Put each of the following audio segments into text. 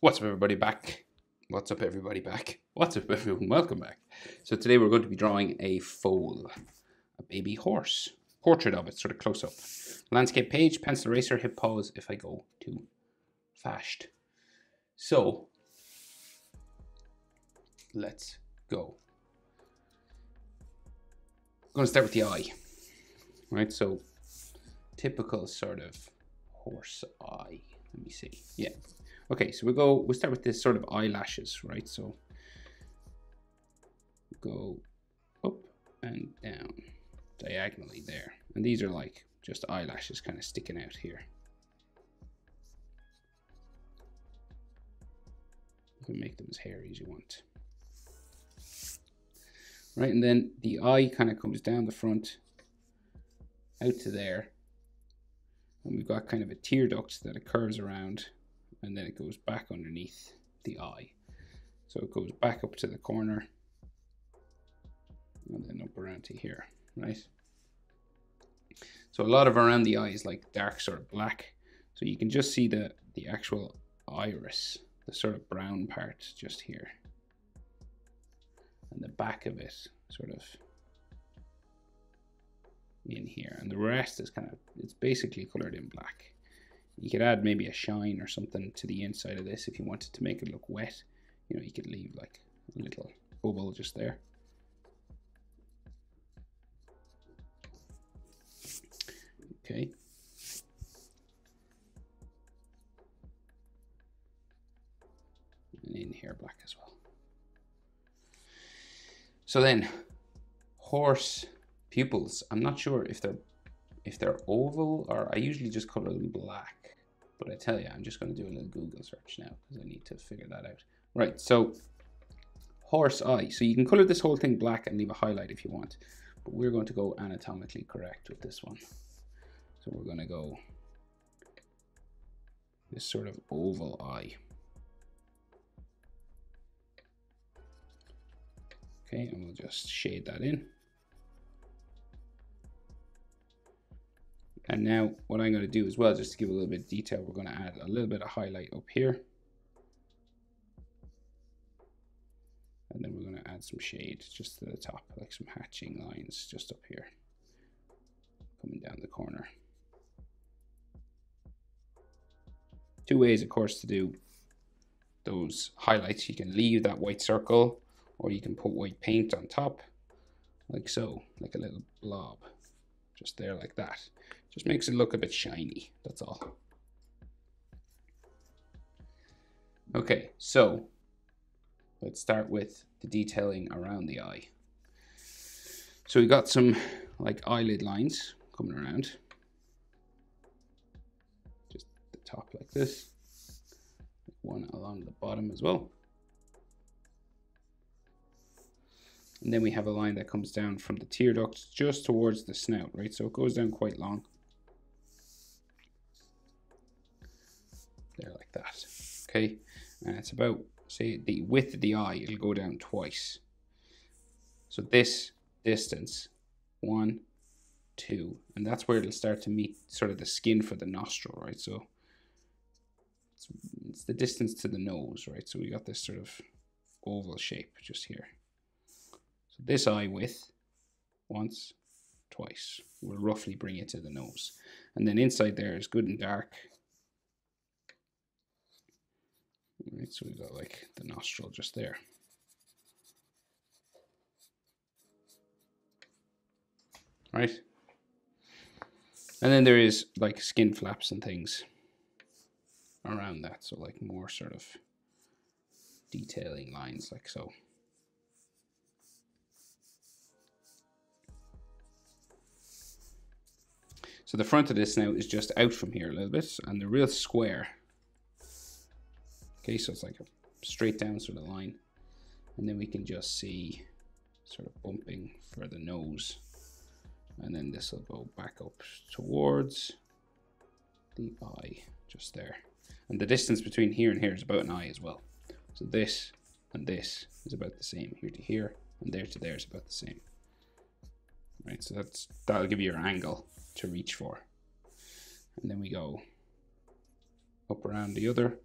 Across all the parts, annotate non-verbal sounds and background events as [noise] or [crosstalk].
What's up, everybody? Back. What's up, everybody? Back. What's up, everyone? Welcome back. So today we're going to be drawing a foal, a baby horse. Portrait of it, sort of close up. Landscape page, pencil eraser, hit pause if I go too fast. So let's go. I'm going to start with the eye. Right, so typical sort of horse eye. Let me see. Yeah, Okay, so we go, we'll start with this sort of eyelashes, right? So go up and down diagonally there. And these are like just eyelashes kind of sticking out here. You can make them as hairy as you want. Right, and then the eye kind of comes down the front out to there. And we've got kind of a tear duct that it curves around and then it goes back underneath the eye. So it goes back up to the corner and then up around to here, right? So a lot of around the eye is like dark sort of black. So you can just see the, the actual iris, the sort of brown part just here. And the back of it sort of in here. And the rest is kind of, it's basically colored in black. You could add maybe a shine or something to the inside of this if you wanted to make it look wet. You know, you could leave like a little oval just there. Okay. And in here black as well. So then, horse pupils. I'm not sure if they're if they're oval or I usually just color them black. But I tell you, I'm just going to do a little Google search now because I need to figure that out. Right, so horse eye. So you can color this whole thing black and leave a highlight if you want. But we're going to go anatomically correct with this one. So we're going to go this sort of oval eye. Okay, and we'll just shade that in. And now what I'm going to do as well, just to give a little bit of detail, we're going to add a little bit of highlight up here. And then we're going to add some shade just to the top, like some hatching lines just up here, coming down the corner. Two ways, of course, to do those highlights. You can leave that white circle, or you can put white paint on top, like so, like a little blob, just there like that. Just makes it look a bit shiny, that's all. Okay, so let's start with the detailing around the eye. So we got some like eyelid lines coming around. Just the top like this. One along the bottom as well. And then we have a line that comes down from the tear duct just towards the snout, right? So it goes down quite long. there like that. Okay, and it's about, say, the width of the eye, it'll go down twice. So this distance, one, two, and that's where it'll start to meet sort of the skin for the nostril, right? So it's, it's the distance to the nose, right? So we got this sort of oval shape just here. So this eye width, once, twice, will roughly bring it to the nose. And then inside there is good and dark, Right, so we've got like the nostril just there. Right? And then there is like skin flaps and things around that. So like more sort of detailing lines like so. So the front of this now is just out from here a little bit and the real square Okay, so it's like a straight down sort of line. And then we can just see sort of bumping for the nose. And then this will go back up towards the eye, just there. And the distance between here and here is about an eye as well. So this and this is about the same. Here to here and there to there is about the same. Right, so that's that'll give you your angle to reach for. And then we go up around the other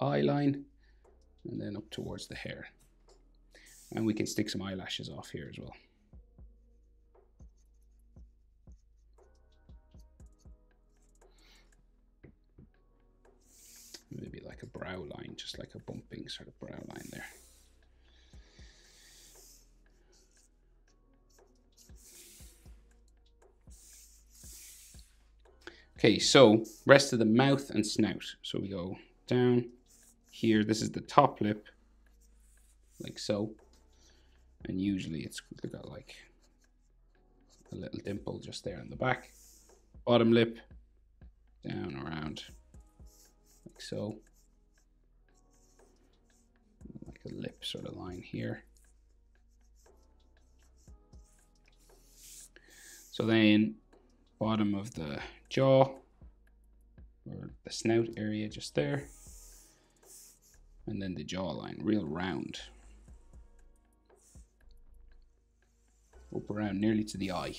eye line and then up towards the hair. And we can stick some eyelashes off here as well. Maybe like a brow line, just like a bumping sort of brow line there. Okay, so rest of the mouth and snout. So we go down here. This is the top lip, like so. And usually it's got like a little dimple just there in the back. Bottom lip, down around, like so. Like a lip sort of line here. So then bottom of the jaw or the snout area just there. And then the jawline, real round. Up around nearly to the eye.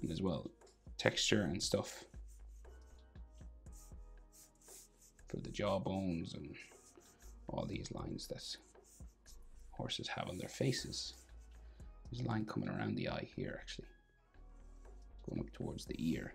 And as well, texture and stuff for the jaw bones and all these lines that horses have on their faces. There's a line coming around the eye here, actually. Going up towards the ear.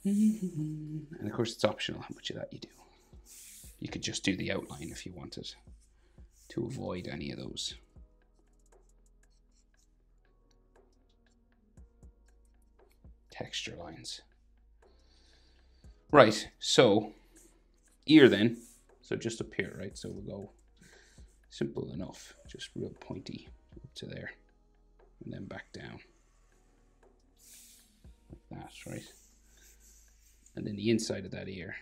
[laughs] and of course, it's optional how much of that you do. You could just do the outline if you wanted to avoid any of those texture lines. Right, so ear then. So just up here, right? So we'll go simple enough, just real pointy up to there and then back down like that, right? And then the inside of that ear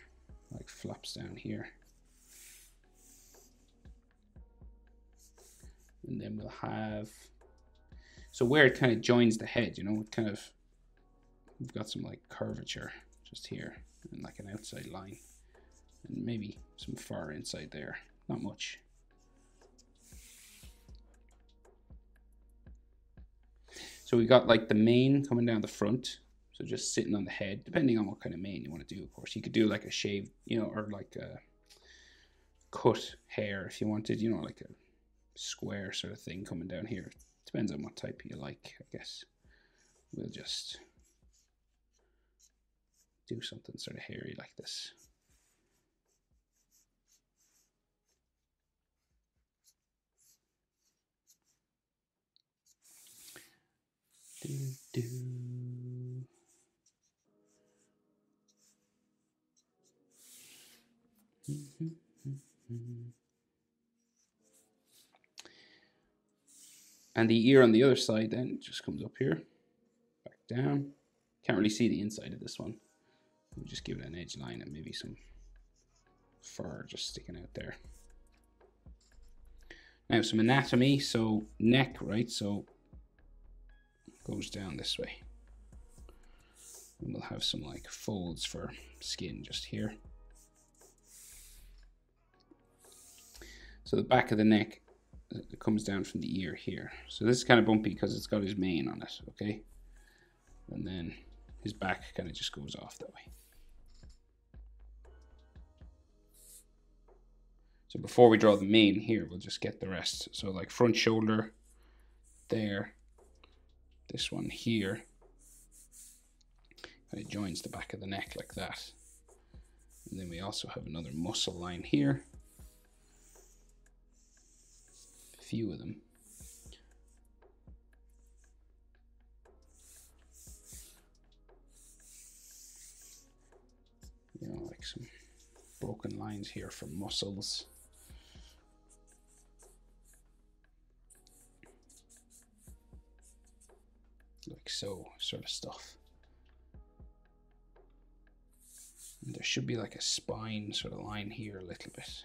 like flops down here. And then we'll have, so where it kind of joins the head, you know, it kind of we've got some like curvature just here and like an outside line and maybe some fur inside there. Not much. So we got like the mane coming down the front. So just sitting on the head depending on what kind of mane you want to do of course. You could do like a shave you know or like a cut hair if you wanted you know like a square sort of thing coming down here. Depends on what type you like i guess. We'll just do something sort of hairy like this. Do, do. And the ear on the other side then just comes up here, back down. Can't really see the inside of this one. We'll just give it an edge line and maybe some fur just sticking out there. Now some anatomy, so neck, right? So goes down this way. And we'll have some like folds for skin just here. So the back of the neck uh, comes down from the ear here. So this is kind of bumpy because it's got his mane on it, okay? And then his back kind of just goes off that way. So before we draw the mane here, we'll just get the rest. So like front shoulder there, this one here, and it joins the back of the neck like that. And then we also have another muscle line here. A few of them. You know, like some broken lines here for muscles. So sort of stuff. And there should be like a spine sort of line here a little bit.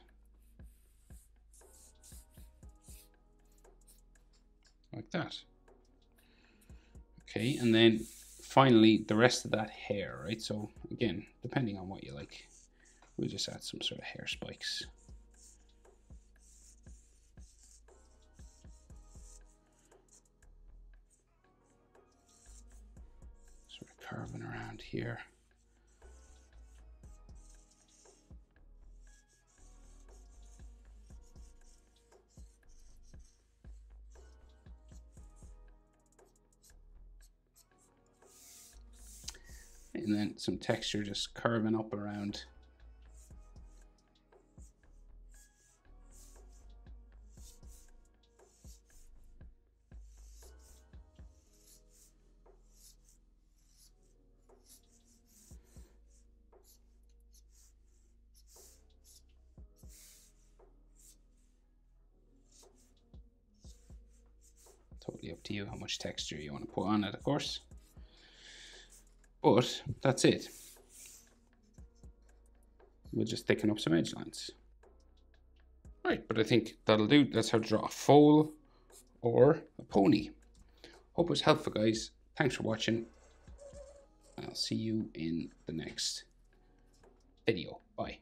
Like that. Okay, and then finally the rest of that hair, right? So again, depending on what you like, we'll just add some sort of hair spikes carving around here. and then some texture just curving up around up to you how much texture you want to put on it of course but that's it. We'll just thicken up some edge lines. Right, but I think that'll do. That's how to draw a foal or a pony. Hope it was helpful, guys. Thanks for watching. I'll see you in the next video. Bye.